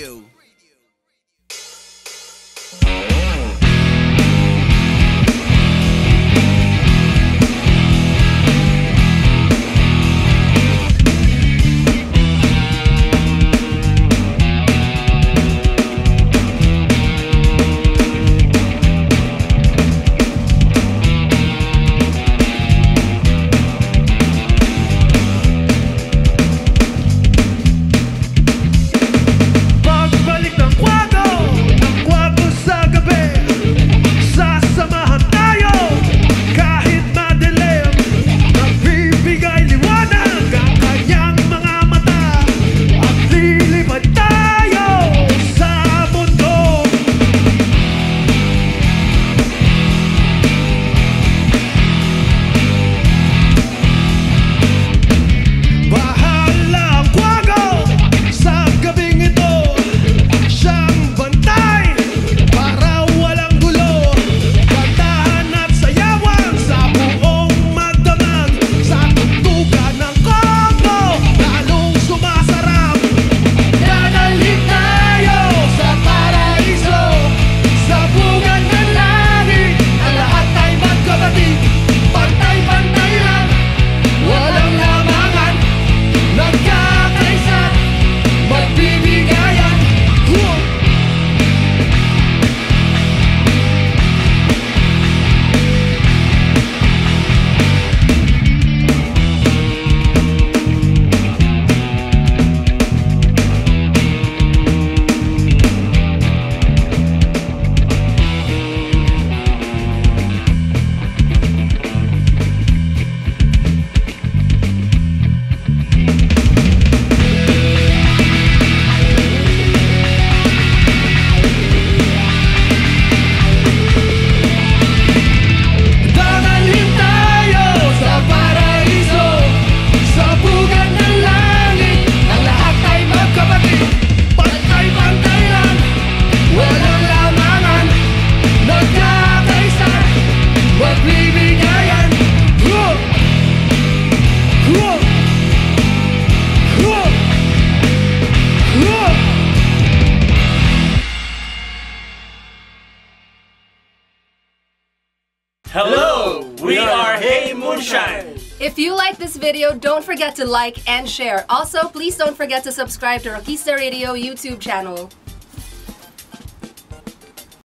you. Hello, we are Hey Moonshine. If you like this video, don't forget to like and share. Also, please don't forget to subscribe to Rakista Radio YouTube channel.